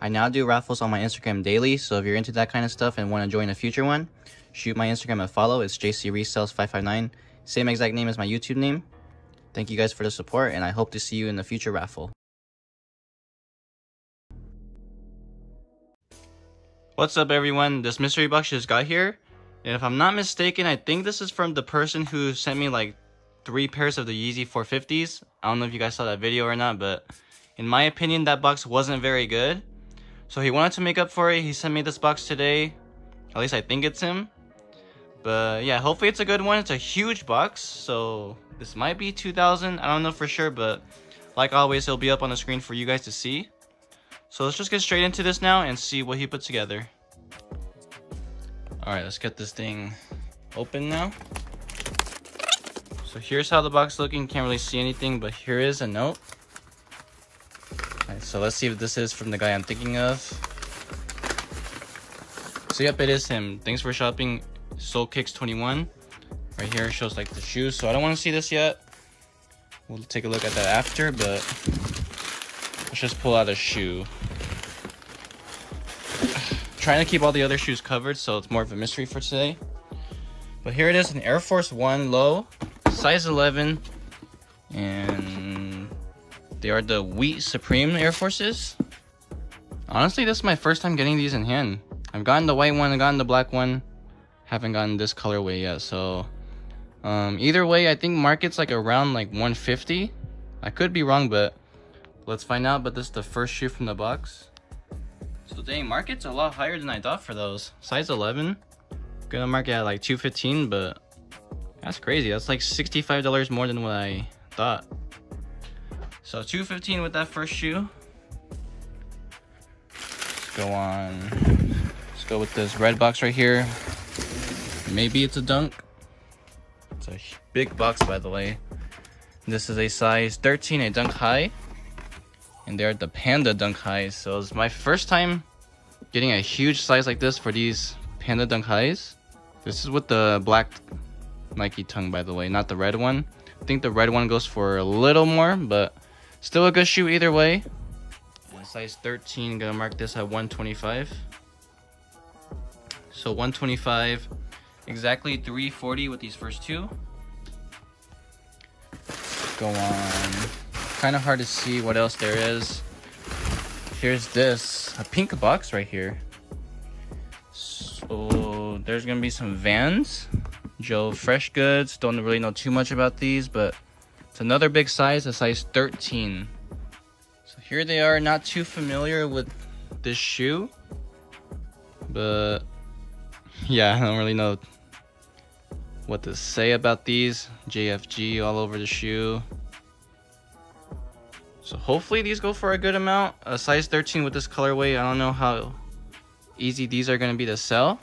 I now do raffles on my Instagram daily, so if you're into that kind of stuff and want to join a future one, shoot my Instagram a follow. It's jcresells559, same exact name as my YouTube name. Thank you guys for the support, and I hope to see you in the future raffle. What's up everyone, this mystery box just got here, and if I'm not mistaken, I think this is from the person who sent me like three pairs of the Yeezy 450s. I don't know if you guys saw that video or not, but in my opinion, that box wasn't very good. So he wanted to make up for it, he sent me this box today, at least I think it's him. But yeah, hopefully it's a good one, it's a huge box, so this might be 2000, I don't know for sure, but like always, it'll be up on the screen for you guys to see. So let's just get straight into this now and see what he put together. Alright, let's get this thing open now. So here's how the box looking. Can't really see anything, but here is a note. Alright, so let's see if this is from the guy I'm thinking of. So yep, it is him. Thanks for shopping, Solekicks21. Right here shows like the shoes. So I don't want to see this yet. We'll take a look at that after, but let's just pull out a shoe trying to keep all the other shoes covered, so it's more of a mystery for today. But here it is, an Air Force One low, size 11, and they are the Wheat Supreme Air Forces. Honestly, this is my first time getting these in hand. I've gotten the white one, I've gotten the black one, haven't gotten this colorway yet, so... Um, either way, I think market's like around like 150. I could be wrong, but let's find out. But this is the first shoe from the box. So dang, market's a lot higher than I thought for those. Size 11. Gonna market at like 215, but that's crazy. That's like $65 more than what I thought. So 215 with that first shoe. Let's go on. Let's go with this red box right here. Maybe it's a dunk. It's a big box, by the way. This is a size 13, a dunk high and they're the Panda Dunk Highs. So it's my first time getting a huge size like this for these Panda Dunk Highs. This is with the black Nike tongue, by the way, not the red one. I think the red one goes for a little more, but still a good shoe either way. And size 13, gonna mark this at 125. So 125, exactly 340 with these first two. Go on kind of hard to see what else there is. Here's this, a pink box right here. So there's gonna be some Vans, Joe Fresh Goods. Don't really know too much about these, but it's another big size, a size 13. So here they are, not too familiar with this shoe, but yeah, I don't really know what to say about these. JFG all over the shoe. So hopefully these go for a good amount. A size 13 with this colorway. I don't know how easy these are going to be to sell.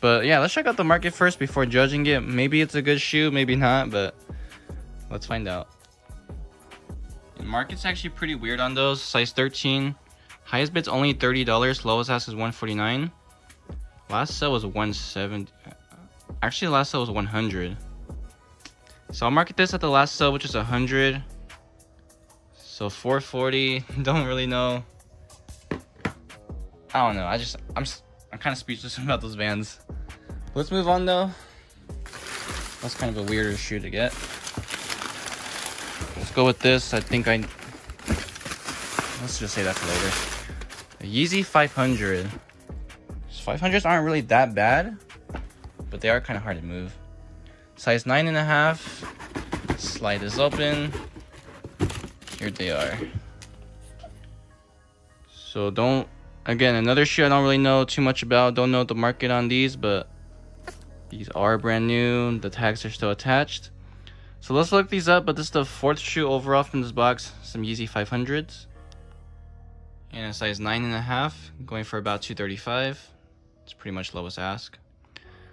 But yeah, let's check out the market first before judging it. Maybe it's a good shoe, maybe not, but let's find out. The market's actually pretty weird on those. Size 13. Highest bid's only $30. Lowest ask is 149 Last sale was 170 Actually, last sale was 100 So I'll market this at the last sale, which is 100 so 440, don't really know. I don't know. I just I'm I'm kind of speechless about those Vans. Let's move on though. That's kind of a weirder shoe to get. Let's go with this. I think I. Let's just say that for later. A Yeezy 500. 500s aren't really that bad, but they are kind of hard to move. Size nine and a half. Slide this open here they are so don't again another shoe i don't really know too much about don't know the market on these but these are brand new. The tags are still attached. So let's look these up but this is the fourth shoe overall from this box. Some yeezy 500s and a size nine and a half going for about 235 it's pretty much lowest ask.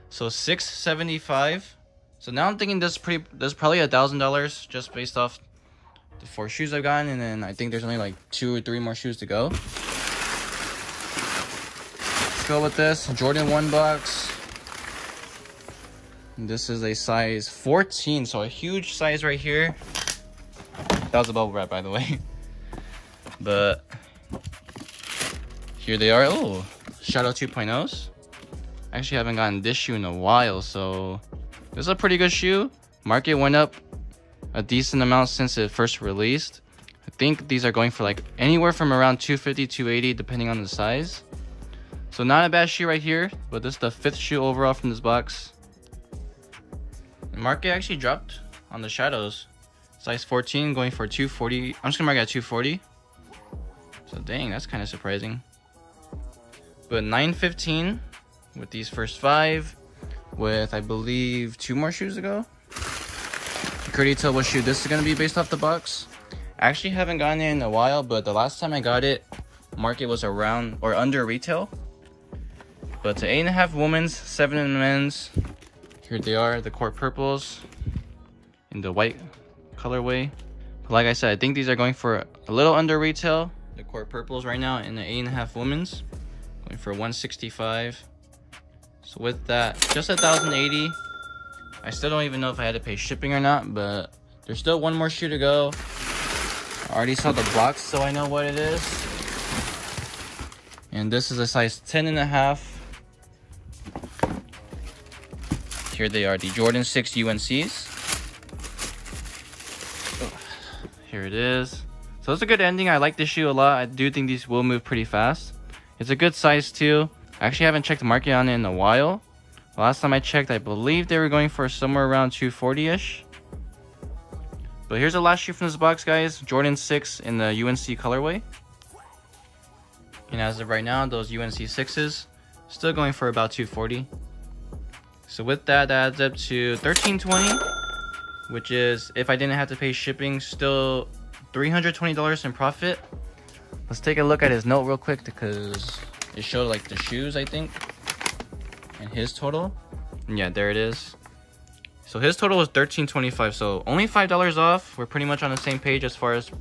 So 675 so now i'm thinking this pretty probably a thousand dollars just based off the four shoes I've gotten, and then I think there's only like two or three more shoes to go. Let's go with this Jordan 1 box. This is a size 14, so a huge size right here. That was a bubble wrap, by the way. But here they are. Oh, Shadow 2.0s. Actually haven't gotten this shoe in a while, so this is a pretty good shoe. Market went up a decent amount since it first released. I think these are going for like anywhere from around 250, 280, depending on the size. So not a bad shoe right here, but this is the fifth shoe overall from this box. The market actually dropped on the shadows. Size 14 going for 240. I'm just gonna mark at 240. So dang, that's kind of surprising. But 915 with these first five, with I believe two more shoes ago. Already tell what shoe this is gonna be based off the box. I actually haven't gotten it in a while, but the last time I got it, market was around or under retail. But to eight and a half women's, seven in men's. Here they are, the court purples in the white colorway. But like I said, I think these are going for a little under retail. The court purples right now in the eight and a half women's, going for 165. So with that, just a 1080. I still don't even know if I had to pay shipping or not, but there's still one more shoe to go. I already saw the box, so I know what it is. And this is a size 10 and a half. Here they are, the Jordan 6 UNCs. Here it is. So it's a good ending. I like this shoe a lot. I do think these will move pretty fast. It's a good size too. I actually haven't checked the market on it in a while. last time I checked, I believe they were going for somewhere around 240-ish. But here's the last shoe from this box, guys. Jordan 6 in the UNC colorway. And as of right now, those UNC 6s still going for about 240. So with that, that adds up to 1320, which is, if I didn't have to pay shipping, still $320 in profit. Let's take a look at his note real quick because it showed like the shoes, I think, and his total. Yeah, there it is. So his total was 13.25, so only $5 off. We're pretty much on the same page as far as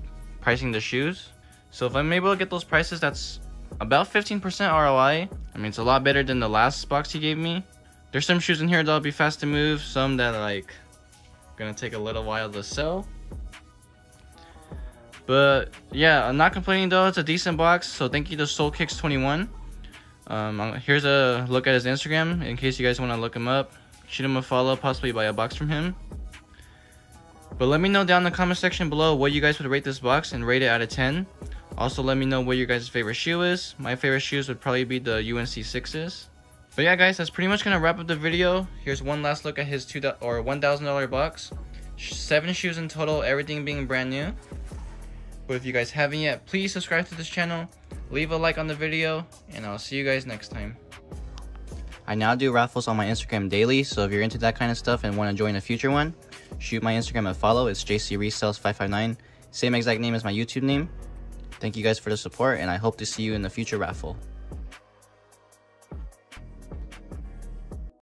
pricing the shoes. So if I'm able to get those prices, that's about 15% ROI. I mean, it's a lot better than the last box he gave me. There's some shoes in here that'll be fast to move, some that are like gonna take a little while to sell. But yeah, I'm not complaining though. It's a decent box. So thank you to Solekicks21. Um, here's a look at his Instagram in case you guys want to look him up. Shoot him a follow, possibly buy a box from him. But let me know down in the comment section below what you guys would rate this box and rate it out of 10. Also, let me know what your guys' favorite shoe is. My favorite shoes would probably be the UNC 6s. But yeah, guys, that's pretty much to wrap up the video. Here's one last look at his two or $1,000 box. Seven shoes in total, everything being brand new. But if you guys haven't yet, please subscribe to this channel, leave a like on the video, and I'll see you guys next time. I now do raffles on my Instagram daily, so if you're into that kind of stuff and want to join a future one, shoot my Instagram a follow. It's jcresells559, same exact name as my YouTube name. Thank you guys for the support, and I hope to see you in the future raffle.